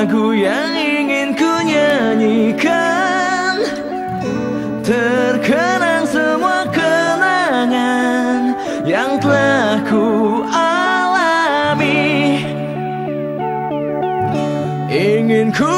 lagu yang ingin ku nyanyikan. Terkenang semua kenangan yang telah ku alami. Ingin ku